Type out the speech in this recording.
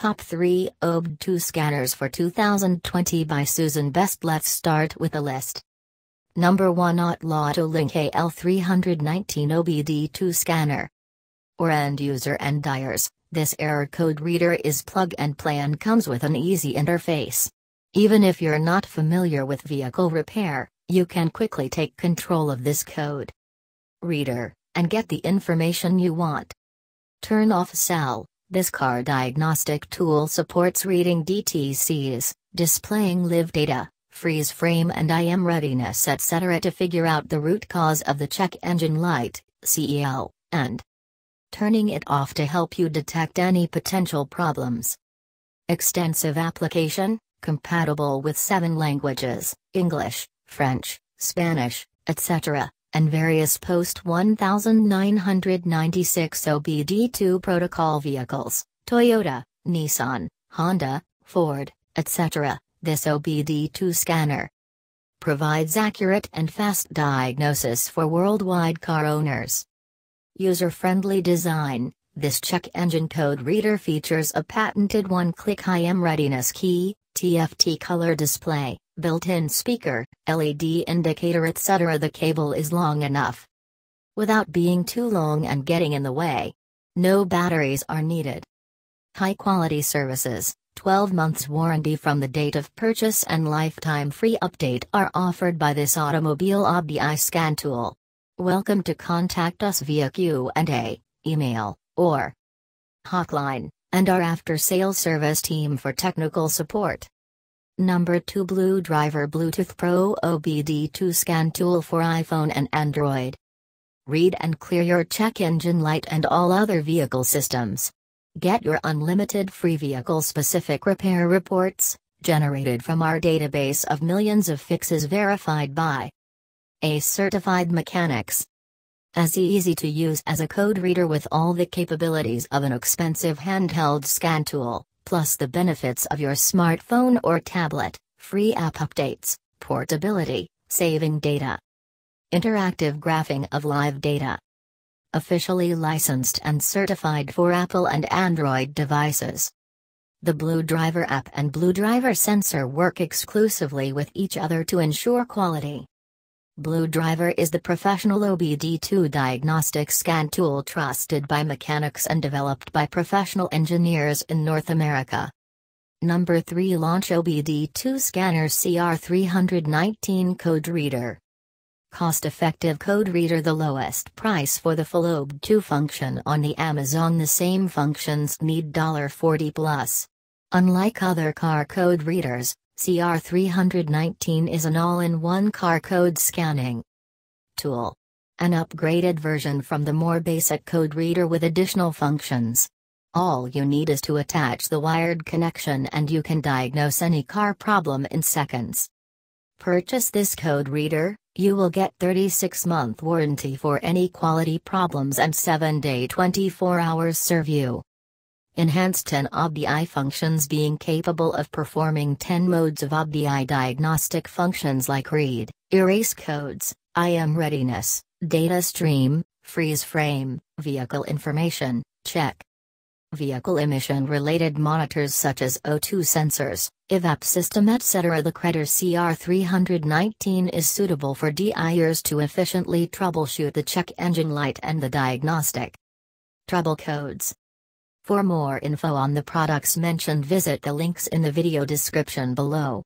Top 3 OBD2 scanners for 2020 by Susan Best. Let's start with the list. Number 1 Link AL319 OBD2 scanner. Or end user and dyers, this error code reader is plug and play and comes with an easy interface. Even if you're not familiar with vehicle repair, you can quickly take control of this code reader and get the information you want. Turn off CEL. This car diagnostic tool supports reading DTCs, displaying live data, freeze frame and IM readiness etc. to figure out the root cause of the check engine light, CEL, and turning it off to help you detect any potential problems. Extensive application, compatible with seven languages, English, French, Spanish, etc and various post-1996 OBD2 protocol vehicles, Toyota, Nissan, Honda, Ford, etc. This OBD2 scanner provides accurate and fast diagnosis for worldwide car owners. User-friendly design, this check engine code reader features a patented one-click IM readiness key, TFT color display, built-in speaker, LED indicator etc. The cable is long enough. Without being too long and getting in the way. No batteries are needed. High-quality services, 12 months warranty from the date of purchase and lifetime free update are offered by this automobile OBDI scan tool. Welcome to contact us via Q&A, email, or hotline, and our after-sales service team for technical support. Number 2 BlueDriver Bluetooth Pro OBD2 scan tool for iPhone and Android. Read and clear your check engine light and all other vehicle systems. Get your unlimited free vehicle specific repair reports, generated from our database of millions of fixes verified by a certified mechanics. As easy to use as a code reader with all the capabilities of an expensive handheld scan tool plus the benefits of your smartphone or tablet, free app updates, portability, saving data, interactive graphing of live data. Officially licensed and certified for Apple and Android devices. The BlueDriver app and BlueDriver sensor work exclusively with each other to ensure quality. BlueDriver is the professional OBD2 diagnostic scan tool trusted by mechanics and developed by professional engineers in North America. Number 3 Launch OBD2 Scanner CR319 Code Reader. Cost effective code reader The lowest price for the full OBD2 function on the Amazon The same functions need $40 plus. Unlike other car code readers, CR319 is an all-in-one car code scanning tool. An upgraded version from the more basic code reader with additional functions. All you need is to attach the wired connection and you can diagnose any car problem in seconds. Purchase this code reader, you will get 36-month warranty for any quality problems and 7-day 24 hours serve you. Enhanced 10 OBDI functions being capable of performing 10 modes of OBDI diagnostic functions like read, erase codes, IM readiness, data stream, freeze frame, vehicle information, check. Vehicle emission related monitors such as O2 sensors, EVAP system etc. The Creader CR319 is suitable for DIers to efficiently troubleshoot the check engine light and the diagnostic trouble codes. For more info on the products mentioned visit the links in the video description below.